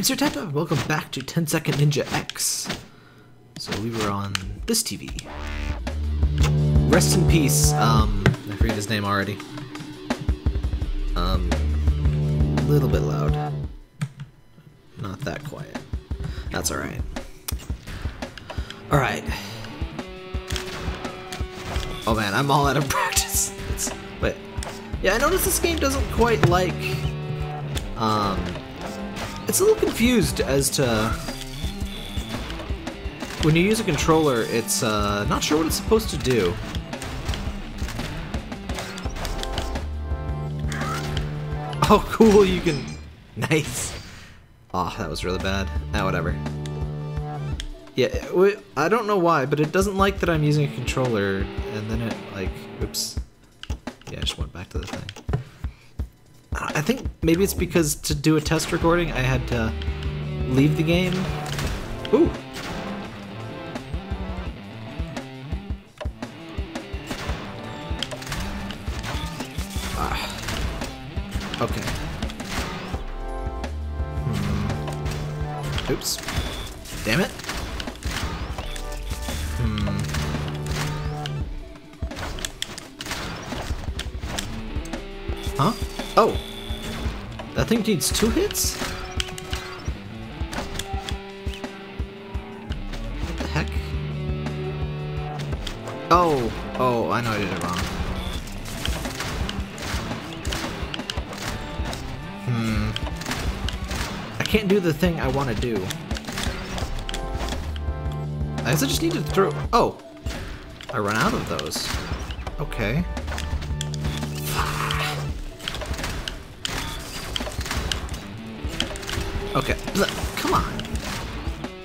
I'm Sir Tap welcome back to 10 Second Ninja X. So we were on this TV. Rest in peace, um, I forget his name already. Um, a little bit loud. Not that quiet. That's alright. Alright. Oh man, I'm all out of practice. It's, wait. Yeah, I noticed this game doesn't quite like, um, it's a little confused as to when you use a controller, it's uh, not sure what it's supposed to do. Oh, cool, you can... Nice. Oh, that was really bad. Ah, whatever. Yeah, I don't know why, but it doesn't like that I'm using a controller, and then it, like, oops. Yeah, I just went back to the thing. I think maybe it's because to do a test recording, I had to leave the game. Ooh. Ah. Okay. Needs two hits? What the heck? Oh. Oh, I know I did it wrong. Hmm. I can't do the thing I want to do. I guess I just need to throw... Oh. I run out of those. Okay. Okay, come on.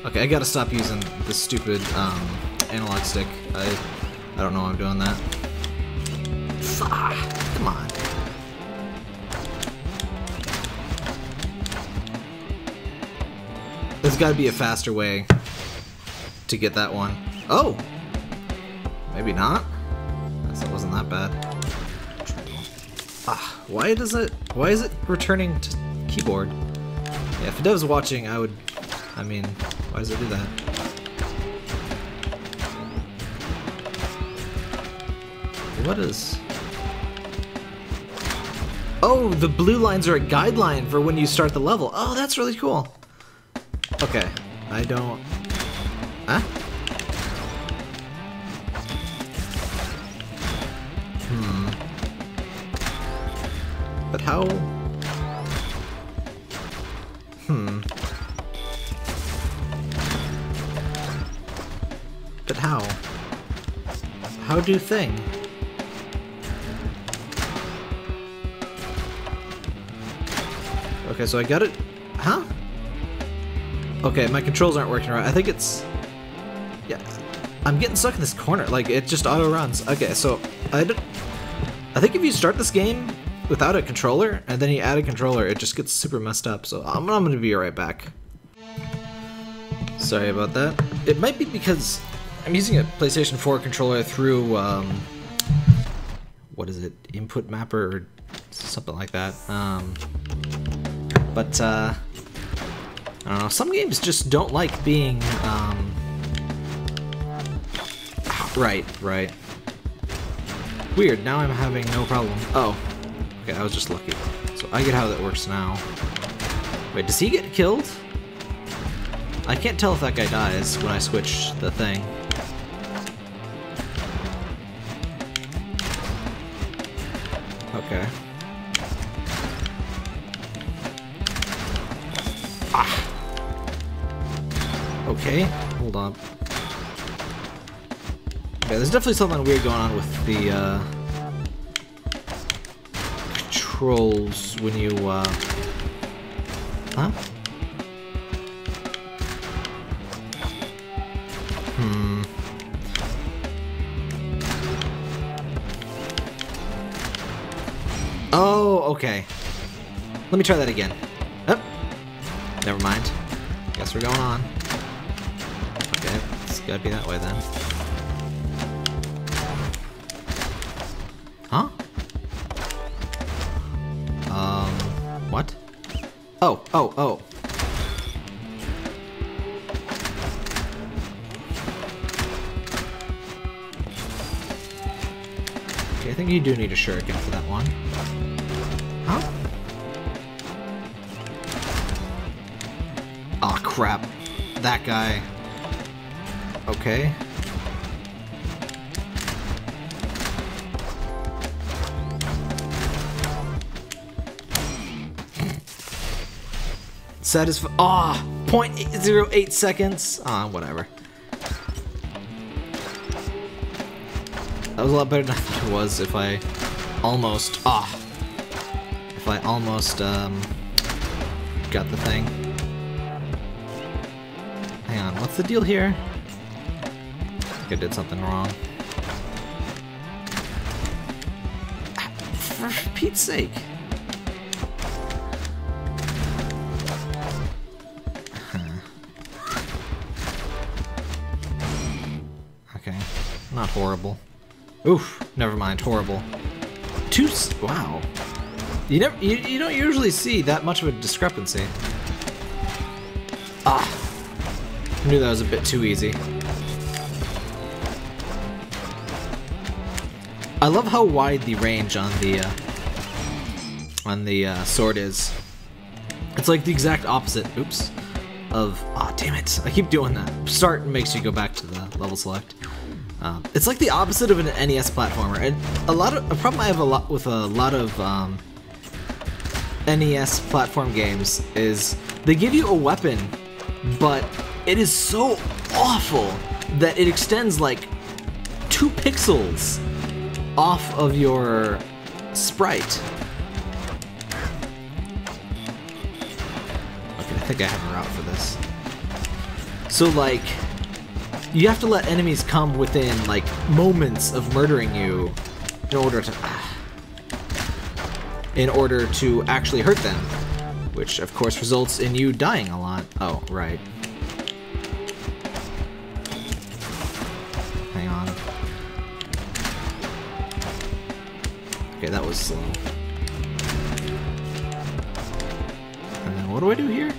Okay, I gotta stop using the stupid um, analog stick. I I don't know why I'm doing that. Ah, come on. There's gotta be a faster way to get that one. Oh! Maybe not? Guess it wasn't that bad. Ah, why does it... Why is it returning to keyboard? Yeah, if Dev's watching, I would... I mean, why does it do that? What is... Oh, the blue lines are a guideline for when you start the level. Oh, that's really cool. Okay, I don't... Huh? Hmm. But how... Hmm. But how? How do thing? Okay, so I got it. Huh? Okay, my controls aren't working right. I think it's. Yeah, I'm getting stuck in this corner. Like it just auto runs. Okay, so I. I think if you start this game without a controller, and then you add a controller, it just gets super messed up. So I'm, I'm gonna be right back. Sorry about that. It might be because I'm using a PlayStation 4 controller through, um, what is it, Input Mapper or something like that. Um, but, uh, I don't know, some games just don't like being, um, right, right. Weird, now I'm having no problem. Oh, Okay, I was just lucky. So I get how that works now. Wait, does he get killed? I can't tell if that guy dies when I switch the thing. Okay. Ah! Okay, hold on. Yeah, there's definitely something weird going on with the, uh, controls when you, uh... Huh? Hmm... Oh, okay. Let me try that again. Oh, never mind. Guess we're going on. Okay, it's gotta be that way then. Oh, oh, oh. Okay, I think you do need a shuriken for that one. Huh? oh, crap. That guy. Okay. Satisfy. Ah, oh, 0.08 seconds. Ah, oh, whatever. That was a lot better than I thought it was if I almost. Ah. If I almost, um. Got the thing. Hang on, what's the deal here? I think I did something wrong. For Pete's sake. Not horrible. Oof, never mind, horrible. Two, wow. You never, you, you don't usually see that much of a discrepancy. Ah, I knew that was a bit too easy. I love how wide the range on the uh, on the uh, sword is. It's like the exact opposite. Oops. Of ah, oh, damn it! I keep doing that. Start makes you go back to the level select. Um, it's like the opposite of an NES platformer, and a lot of a problem I have a lot with a lot of um, NES platform games is they give you a weapon, but it is so awful that it extends like two pixels off of your sprite. Okay, I think I have a route for this. So like you have to let enemies come within, like, moments of murdering you in order to... in order to actually hurt them. Which, of course, results in you dying a lot. Oh, right. Hang on. Okay, that was slow. And then what do I do here?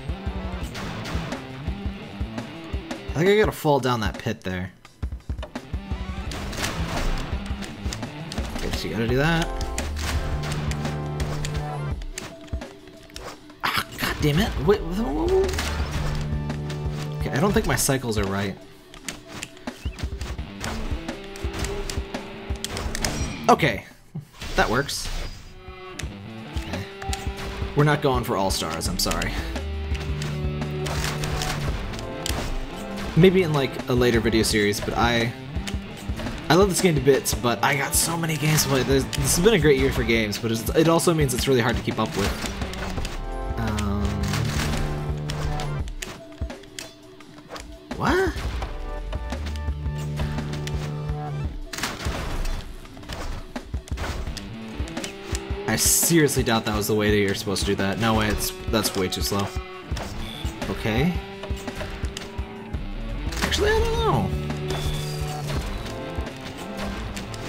I think I gotta fall down that pit there. Guess you gotta do that. Ah, god damn it! Wait, okay, I don't think my cycles are right. Okay, that works. Okay. We're not going for all stars, I'm sorry. Maybe in like a later video series, but I I love this game to bits, but I got so many games to play. This has been a great year for games, but it also means it's really hard to keep up with. Um, what? I seriously doubt that was the way that you're supposed to do that. No way, it's that's way too slow. Okay.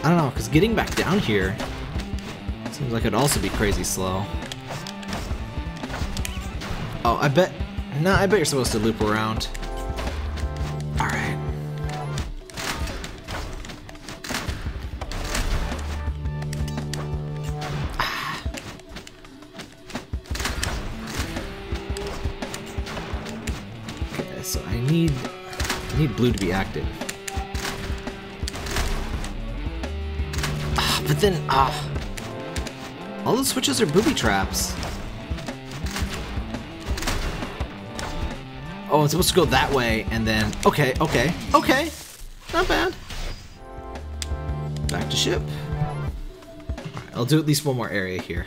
I don't know, because getting back down here seems like it'd also be crazy slow. Oh, I bet... No, nah, I bet you're supposed to loop around. Alright. Ah. Okay, so I need I need blue to be active. But then, ah. All the switches are booby traps. Oh, it's supposed to go that way, and then... Okay, okay, okay. Not bad. Back to ship. Right, I'll do at least one more area here.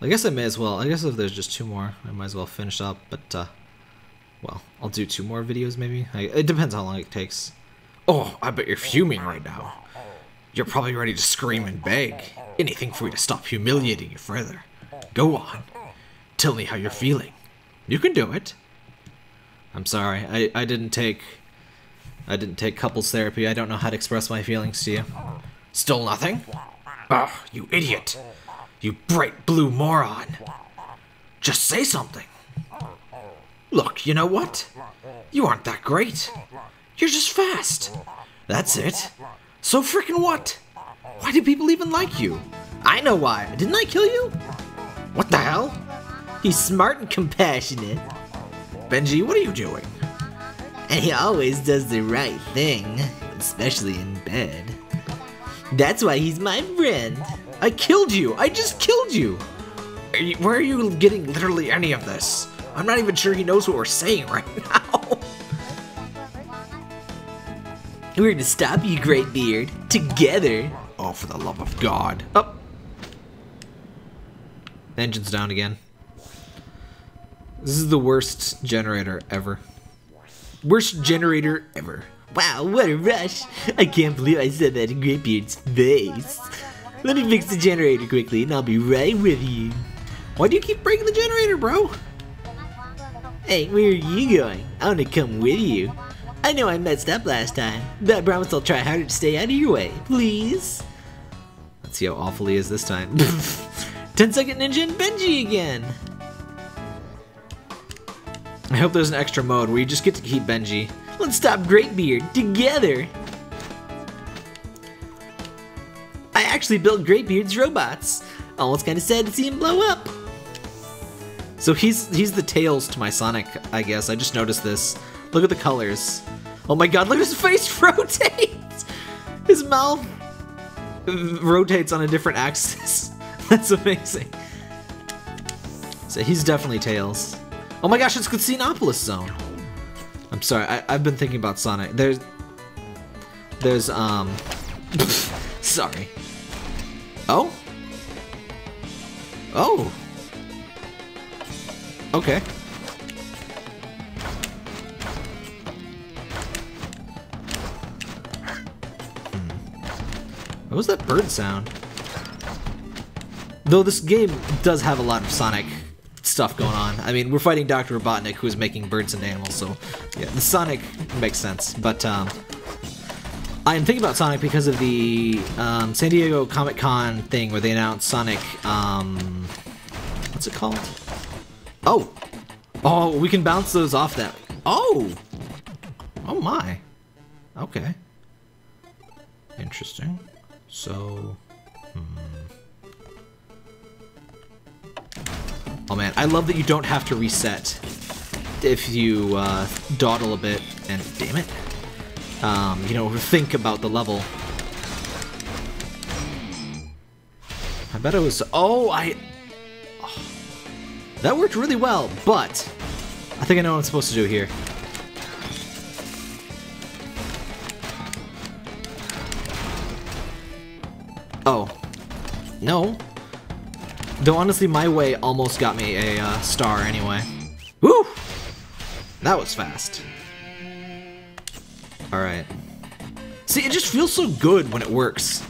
I guess I may as well. I guess if there's just two more, I might as well finish up, but, uh... Well, I'll do two more videos maybe. I, it depends how long it takes. Oh, I bet you're fuming right now. You're probably ready to scream and beg. Anything for you to stop humiliating you further. Go on. Tell me how you're feeling. You can do it. I'm sorry. I, I didn't take... I didn't take couples therapy. I don't know how to express my feelings to you. Still nothing? Ugh, you idiot. You bright blue moron. Just say something. Look, you know what? You aren't that great. You're just fast. That's it. So freaking what? Why do people even like you? I know why. Didn't I kill you? What the hell? He's smart and compassionate. Benji, what are you doing? And he always does the right thing, especially in bed. That's why he's my friend. I killed you! I just killed you! Are you where are you getting literally any of this? I'm not even sure he knows what we're saying right now. We're gonna stop you, Great Beard. together. Oh, for the love of God. Oh. Engine's down again. This is the worst generator ever. Worst generator ever. Wow, what a rush! I can't believe I said that in Graybeard's face. Let me fix the generator quickly and I'll be right with you. Why do you keep breaking the generator, bro? Hey, where are you going? I wanna come with you. I know I messed up last time, but I promise I'll try harder to stay out of your way, please. Let's see how awful he is this time. 10 second ninja and Benji again! I hope there's an extra mode where you just get to keep Benji. Let's stop Graybeard together! I actually built Graybeard's robots. Almost kinda sad to see him blow up. So he's he's the tails to my Sonic, I guess. I just noticed this. Look at the colors. Oh my god, look at his face rotate! His mouth rotates on a different axis. That's amazing. So he's definitely Tails. Oh my gosh, it's Casinopolis Zone. I'm sorry, I, have been thinking about Sonic. There's... There's, um... sorry. Oh? Oh! Okay. What was that bird sound? Though this game does have a lot of Sonic stuff going on. I mean, we're fighting Dr. Robotnik, who is making birds and animals, so yeah, the Sonic makes sense. But um, I am thinking about Sonic because of the um, San Diego Comic Con thing where they announced Sonic. Um, what's it called? Oh, oh, we can bounce those off that. Oh, oh my. Okay. Interesting. So, hmm. Oh man, I love that you don't have to reset if you uh, dawdle a bit and, damn it, um, you know, think about the level. I bet it was, oh, I, oh, that worked really well, but I think I know what I'm supposed to do here. No. Though honestly, my way almost got me a uh, star anyway. Woo! That was fast. Alright. See, it just feels so good when it works.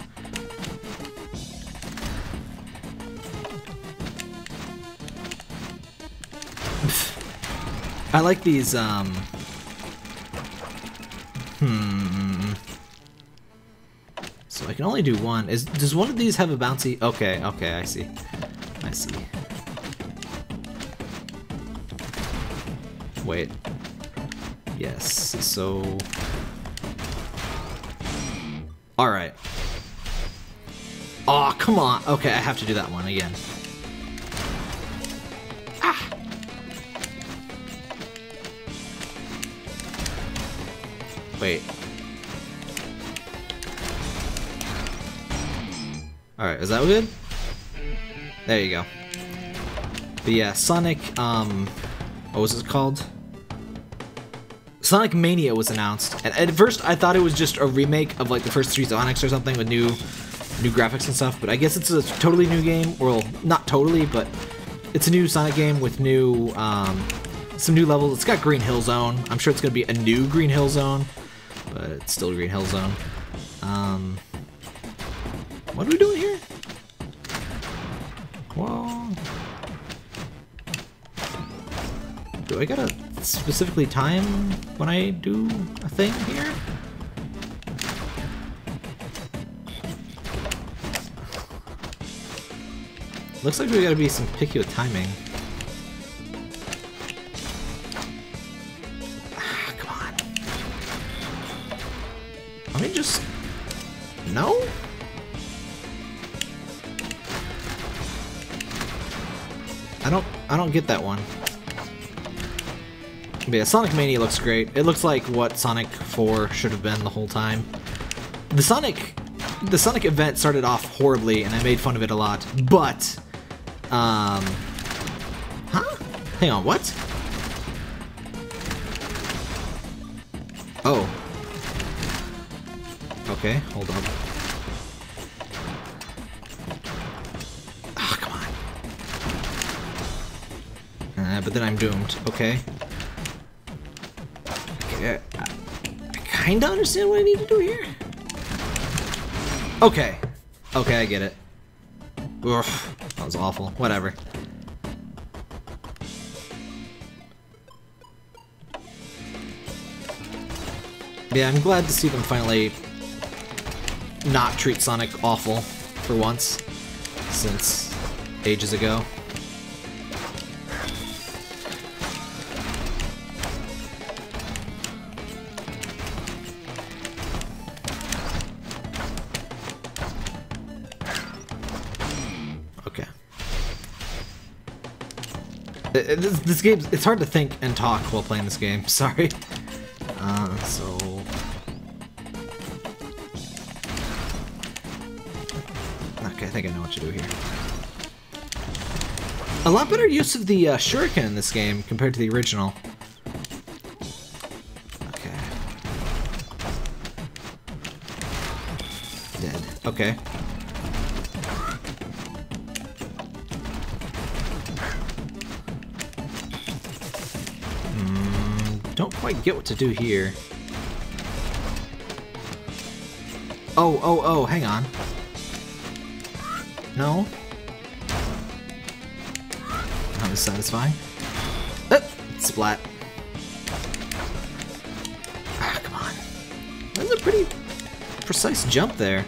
I like these, um... can only do one. Is Does one of these have a bouncy? Okay, okay, I see. I see. Wait. Yes, so... Alright. Oh, come on! Okay, I have to do that one again. Ah! Wait, Alright, is that good? There you go. But yeah, Sonic, um, what was it called? Sonic Mania was announced, and at first I thought it was just a remake of like the first three Sonics or something with new new graphics and stuff, but I guess it's a totally new game, well, not totally, but it's a new Sonic game with new, um, some new levels. It's got Green Hill Zone. I'm sure it's to be a new Green Hill Zone, but it's still Green Hill Zone. Um, what are we doing here? Whoa. Do I gotta specifically time when I do a thing here? Looks like we gotta be some picky with timing. Don't get that one. But yeah, Sonic Mania looks great. It looks like what Sonic 4 should have been the whole time. The Sonic the Sonic event started off horribly and I made fun of it a lot, but um Huh? Hang on, what? Oh. Okay, hold up. Then I'm doomed. Okay. I, I kinda understand what I need to do here. Okay. Okay, I get it. Ugh, that was awful. Whatever. Yeah, I'm glad to see them finally not treat Sonic awful for once since ages ago. This, this game, it's hard to think and talk while playing this game, sorry. Uh, so... Okay, I think I know what to do here. A lot better use of the uh, shuriken in this game compared to the original. Okay. Dead. Okay. Don't quite get what to do here. Oh, oh, oh, hang on. No? Not as satisfying. Uh, splat. Ah, come on. That's a pretty precise jump there.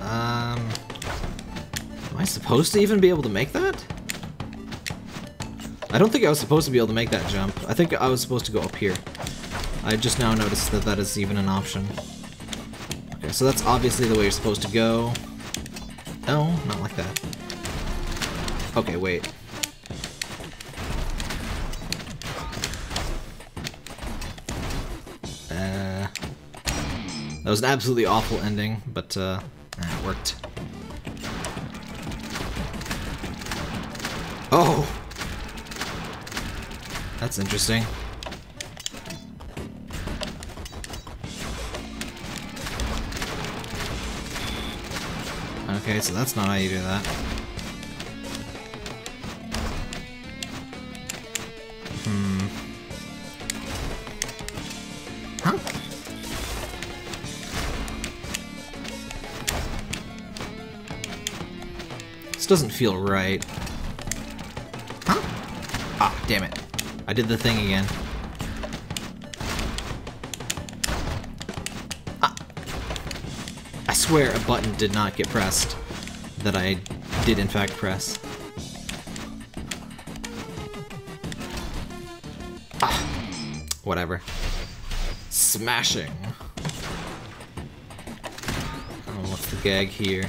Um, am I supposed to even be able to make that? I don't think I was supposed to be able to make that jump. I think I was supposed to go up here. I just now noticed that that is even an option. Okay, so that's obviously the way you're supposed to go. No, not like that. Okay, wait. Uh, that was an absolutely awful ending, but uh, it worked. That's interesting. Okay, so that's not how you do that. Hmm. Huh? This doesn't feel right. Huh? Ah, damn it. I did the thing again. Ah. I swear a button did not get pressed that I did in fact press. Ah. Whatever. Smashing. Oh, what's the gag here?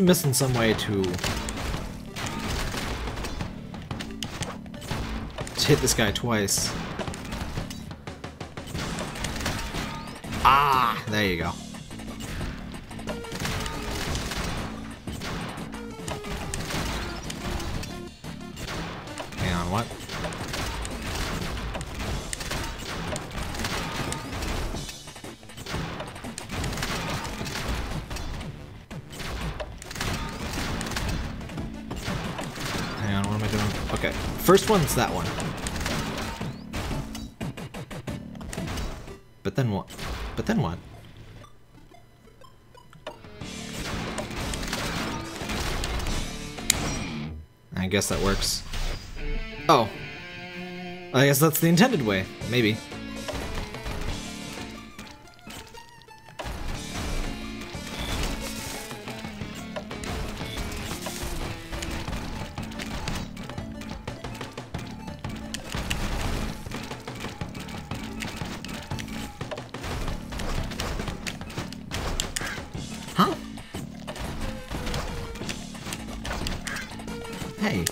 Be missing some way to... to hit this guy twice. Ah! There you go. Hang on, what? First one's that one. But then what? But then what? I guess that works. Oh. I guess that's the intended way. Maybe. Hey.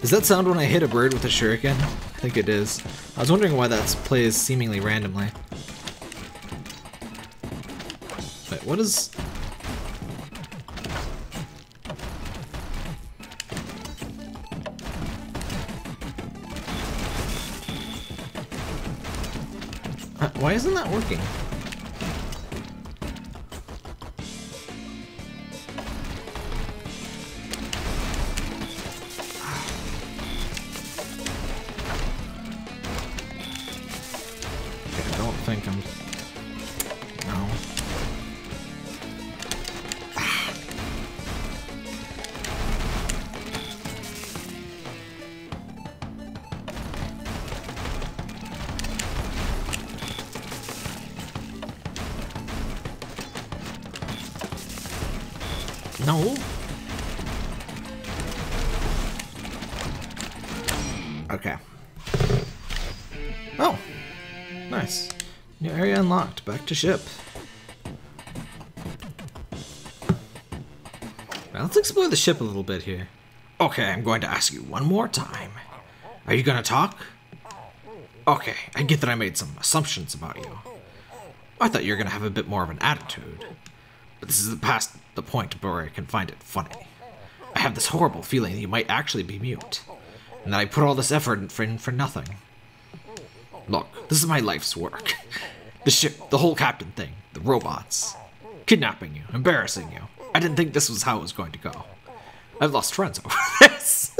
Does that sound when I hit a bird with a shuriken? I think it is. I was wondering why that plays seemingly randomly. Wait, what is... Uh, Why isn't that working? No. Okay. Oh. Nice. New area unlocked. Back to ship. Now let's explore the ship a little bit here. Okay, I'm going to ask you one more time. Are you gonna talk? Okay, I get that I made some assumptions about you. I thought you were gonna have a bit more of an attitude. But this is past the point where I can find it funny. I have this horrible feeling you might actually be mute. And that I put all this effort in for, for nothing. Look, this is my life's work. The ship, the whole captain thing, the robots, kidnapping you, embarrassing you. I didn't think this was how it was going to go. I've lost friends over this.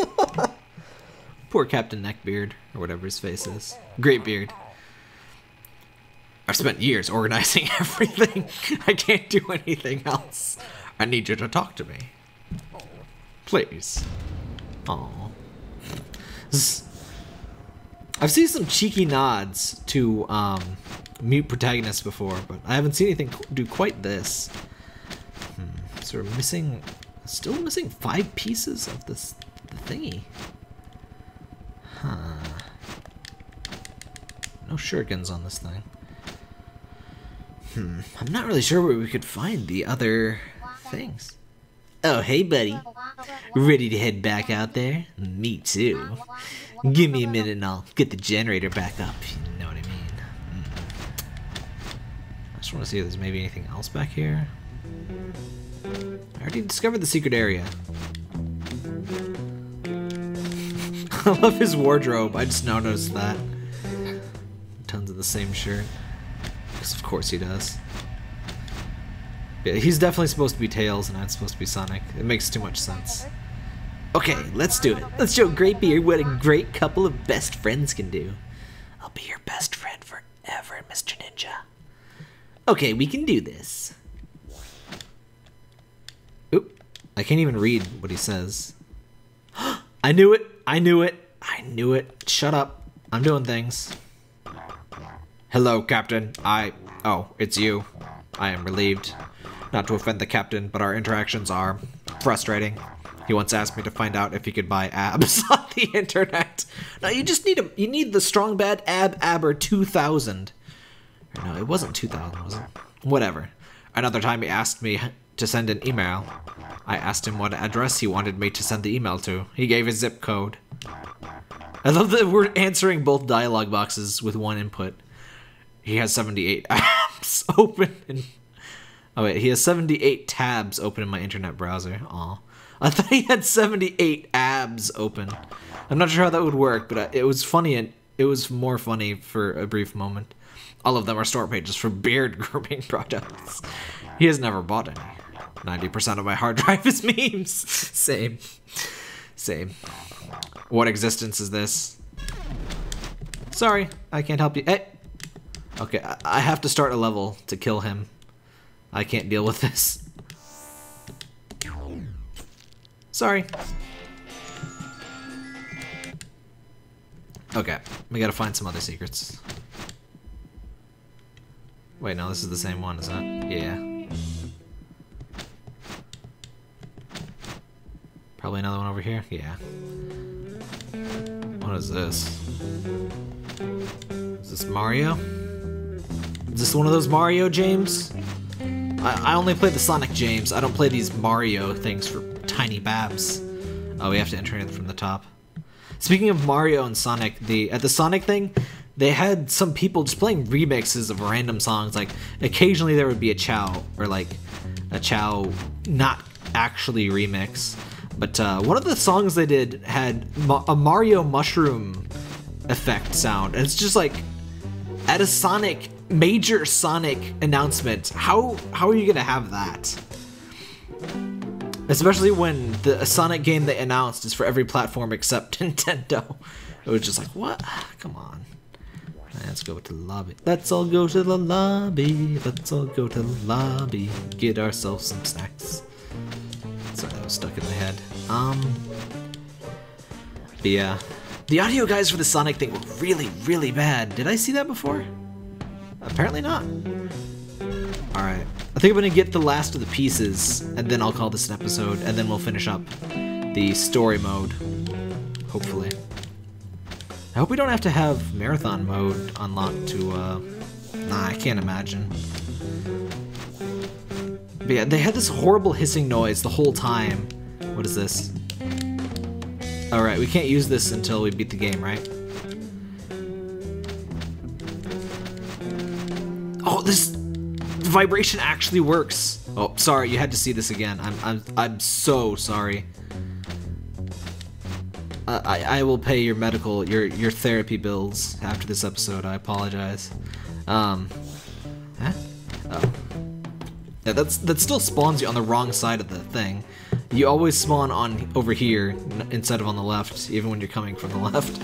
Poor Captain Neckbeard, or whatever his face is. Great beard. I've spent years organizing everything. I can't do anything else. I need you to talk to me. Please. Aww. I've seen some cheeky nods to um, mute protagonists before, but I haven't seen anything do quite this. Hmm. So we're missing, still missing five pieces of this the thingy. Huh. No shurikens on this thing. Hmm. I'm not really sure where we could find the other things. Oh, hey, buddy. Ready to head back out there? Me too. Give me a minute and I'll get the generator back up. You know what I mean? Hmm. I just want to see if there's maybe anything else back here. I already discovered the secret area. I love his wardrobe. I just now noticed that. Tons of the same shirt. Because of course he does. He's definitely supposed to be Tails and not supposed to be Sonic. It makes too much sense. Okay, let's do it. Let's show Greatbeard what a great couple of best friends can do. I'll be your best friend forever, Mr. Ninja. Okay, we can do this. Oop. I can't even read what he says. I knew it. I knew it. I knew it. Shut up. I'm doing things. Hello, Captain. I. Oh, it's you. I am relieved. Not to offend the captain, but our interactions are frustrating. He once asked me to find out if he could buy abs on the internet. No, you just need a you need the strong bad ab abber 2000. No, it wasn't 2000, was it? Whatever. Another time he asked me to send an email. I asked him what address he wanted me to send the email to. He gave a zip code. I love that we're answering both dialogue boxes with one input. He has 78 apps open in Oh wait, he has 78 tabs open in my internet browser. Aw. I thought he had 78 abs open. I'm not sure how that would work, but it was funny and it was more funny for a brief moment. All of them are store pages for beard grooming products. He has never bought any. 90% of my hard drive is memes. Same. Same. What existence is this? Sorry, I can't help you. Hey! Okay, I, have to start a level to kill him. I can't deal with this. Sorry. Okay, we gotta find some other secrets. Wait, no, this is the same one, is that? Yeah. Probably another one over here? Yeah. What is this? Is this Mario? Is this one of those Mario James? I, I only play the Sonic James. I don't play these Mario things for tiny babs. Oh, we have to enter it from the top. Speaking of Mario and Sonic, the at the Sonic thing, they had some people just playing remixes of random songs. Like occasionally there would be a Chow or like a Chow not actually remix. But uh, one of the songs they did had a Mario mushroom effect sound, and it's just like at a Sonic major Sonic announcement. How how are you gonna have that? Especially when the Sonic game they announced is for every platform except Nintendo. It was just like, what? Come on. Let's go to the lobby. Let's all go to the lobby. Let's all go to the lobby. Get ourselves some snacks. Sorry, that was stuck in my head. Um, but yeah. The audio guys for the Sonic thing were really, really bad. Did I see that before? Apparently not. Alright. I think I'm gonna get the last of the pieces, and then I'll call this an episode, and then we'll finish up the story mode. Hopefully. I hope we don't have to have marathon mode unlocked to, uh... Nah, I can't imagine. But yeah, they had this horrible hissing noise the whole time. What is this? Alright, we can't use this until we beat the game, right? Vibration actually works. Oh, sorry, you had to see this again. I'm I'm I'm so sorry. I I will pay your medical your your therapy bills after this episode. I apologize. Um, huh? Oh. Yeah, that's that still spawns you on the wrong side of the thing. You always spawn on over here instead of on the left, even when you're coming from the left.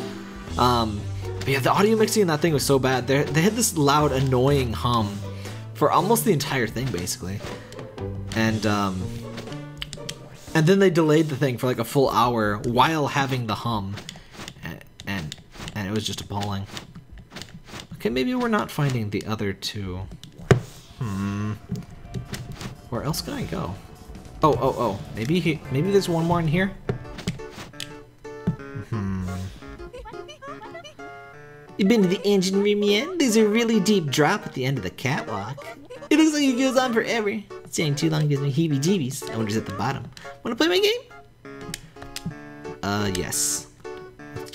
Um, yeah, the audio mixing in that thing was so bad. They they had this loud, annoying hum for almost the entire thing, basically. And um, and then they delayed the thing for like a full hour while having the hum, and and, and it was just appalling. Okay, maybe we're not finding the other two. Hmm. Where else can I go? Oh, oh, oh. Maybe he, maybe there's one more in here. You've been to the engine room yet? There's a really deep drop at the end of the catwalk. It looks like it goes on forever. Staying too long gives me heebie-jeebies. I wonder who's at the bottom. Wanna play my game? Uh, yes.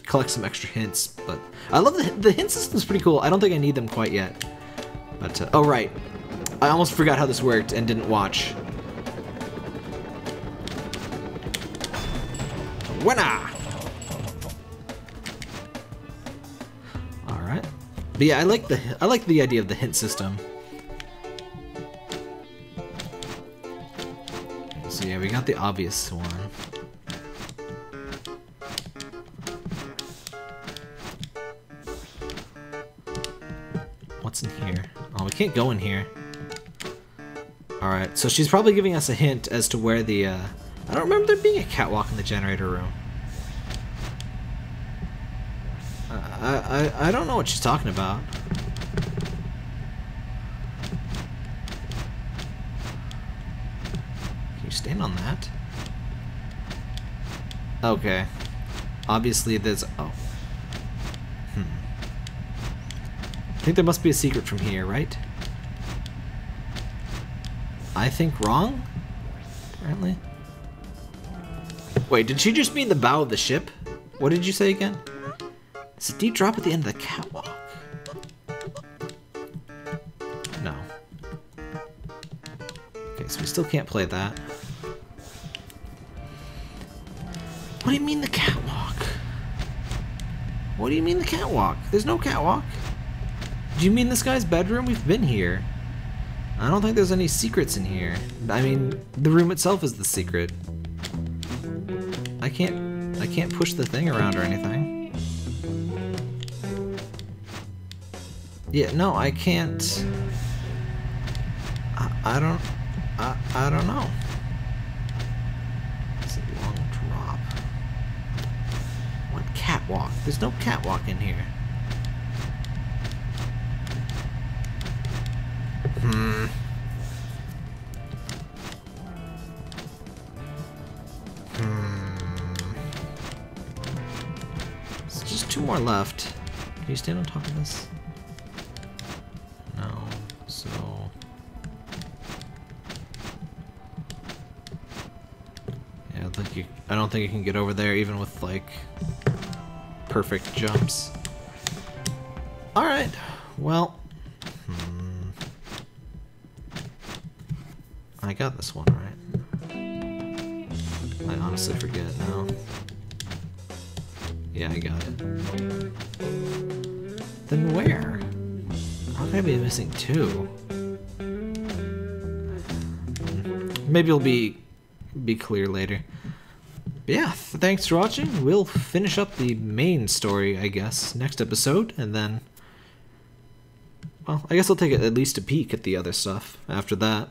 Collect some extra hints, but I love the the hint system's pretty cool. I don't think I need them quite yet. But uh, oh right, I almost forgot how this worked and didn't watch. Winner! But yeah, I like the I like the idea of the hint system. So yeah, we got the obvious one. What's in here? Oh, we can't go in here. Alright, so she's probably giving us a hint as to where the, uh... I don't remember there being a catwalk in the generator room. I, I, I don't know what she's talking about. Can you stand on that? Okay. Obviously there's... Oh. Hmm. I think there must be a secret from here, right? I think wrong? Apparently. Wait, did she just mean the bow of the ship? What did you say again? It's a deep drop at the end of the catwalk. No. Okay, so we still can't play that. What do you mean the catwalk? What do you mean the catwalk? There's no catwalk. Do you mean this guy's bedroom? We've been here. I don't think there's any secrets in here. I mean, the room itself is the secret. I can't I can't push the thing around or anything. Yeah, no, I can't. I, I don't. I, I don't know. It's a long drop. What catwalk? There's no catwalk in here. Hmm. Hmm. There's just two more left. Can you stand on top of this? You. I don't think you can get over there even with like perfect jumps. All right. Well. Hmm. I got this one right. I honestly forget now. Yeah, I got it. Then where? How could I be missing two? Maybe it'll be be clear later. Yeah, thanks for watching. We'll finish up the main story, I guess, next episode, and then. Well, I guess I'll take at least a peek at the other stuff after that.